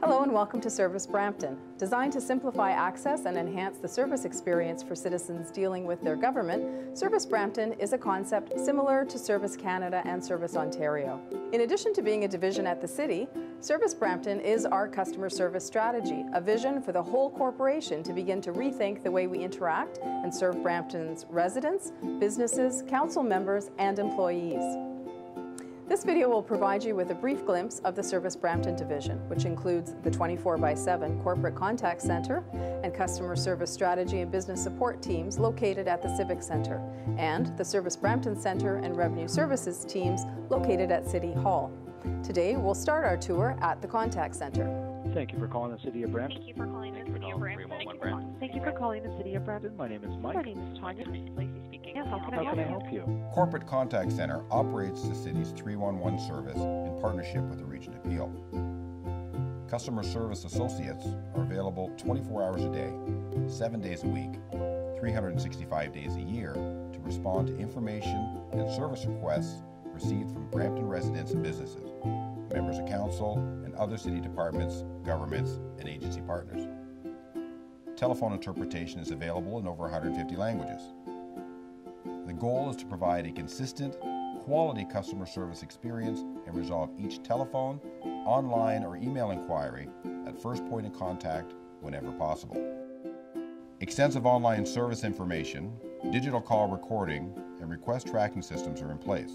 Hello and welcome to Service Brampton. Designed to simplify access and enhance the service experience for citizens dealing with their government, Service Brampton is a concept similar to Service Canada and Service Ontario. In addition to being a division at the City, Service Brampton is our customer service strategy, a vision for the whole corporation to begin to rethink the way we interact and serve Brampton's residents, businesses, council members, and employees. This video will provide you with a brief glimpse of the Service Brampton Division, which includes the 24 by 7 Corporate Contact Center and Customer Service Strategy and Business Support teams located at the Civic Center, and the Service Brampton Center and Revenue Services teams located at City Hall. Today, we'll start our tour at the Contact Center. Thank you for calling the City of Brampton. Thank you for calling the City of Brampton. Thank you for calling- Thank you for calling the City of Brampton. My name is Mike. My name is Tanya. Lacey speaking. Yeah, how I How help can I help you? Corporate Contact Center operates the city's 311 service in partnership with the Region of Peel. Customer service associates are available 24 hours a day, 7 days a week, 365 days a year to respond to information and service requests received from Brampton residents and businesses, members of council, and other city departments, governments, and agency partners. Telephone interpretation is available in over 150 languages. The goal is to provide a consistent, quality customer service experience and resolve each telephone, online, or email inquiry at first point of contact whenever possible. Extensive online service information, digital call recording, and request tracking systems are in place.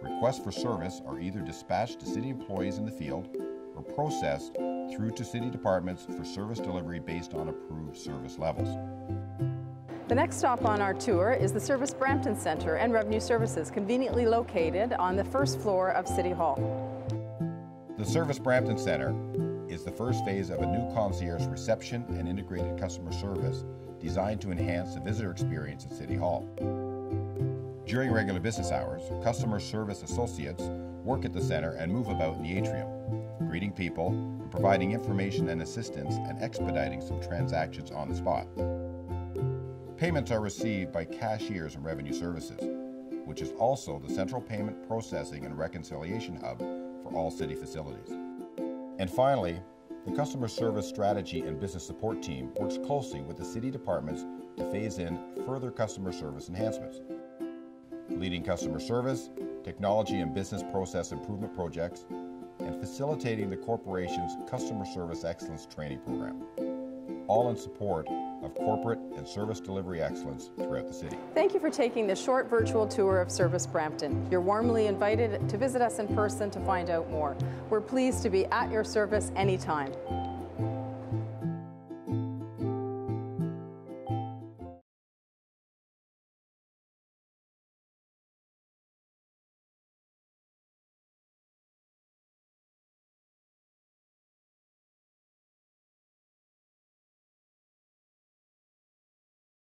Requests for service are either dispatched to city employees in the field or processed through to city departments for service delivery based on approved service levels. The next stop on our tour is the Service Brampton Center and Revenue Services, conveniently located on the first floor of City Hall. The Service Brampton Center is the first phase of a new concierge reception and integrated customer service designed to enhance the visitor experience at City Hall. During regular business hours, customer service associates work at the center and move about in the atrium, greeting people providing information and assistance and expediting some transactions on the spot. Payments are received by cashiers and revenue services, which is also the central payment processing and reconciliation hub for all city facilities. And finally, the customer service strategy and business support team works closely with the city departments to phase in further customer service enhancements, leading customer service, technology and business process improvement projects, and facilitating the corporation's customer service excellence training program, all in support of corporate and service delivery excellence throughout the city. Thank you for taking this short virtual tour of Service Brampton. You're warmly invited to visit us in person to find out more. We're pleased to be at your service anytime.